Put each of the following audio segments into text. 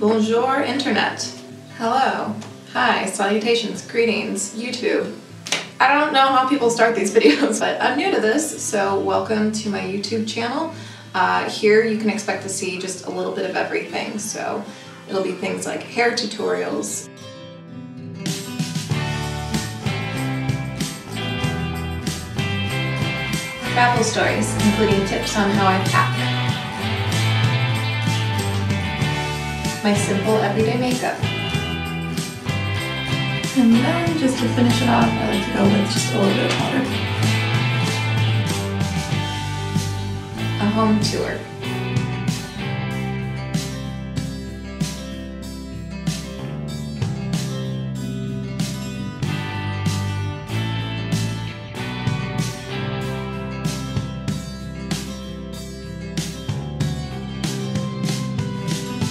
Bonjour, Internet. Hello. Hi, salutations, greetings, YouTube. I don't know how people start these videos, but I'm new to this, so welcome to my YouTube channel. Uh, here you can expect to see just a little bit of everything, so it'll be things like hair tutorials, travel stories, including tips on how I pack, my simple everyday makeup, and then just to finish it off, I like to go with just a little bit of powder. A home tour.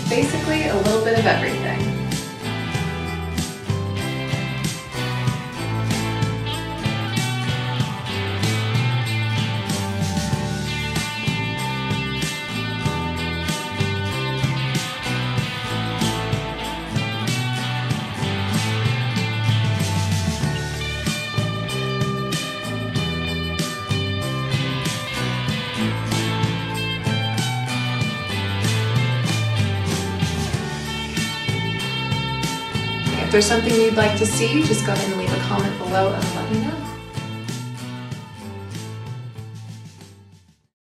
Basically, a little bit of everything. If there's something you'd like to see, just go ahead and leave a comment below and let me know.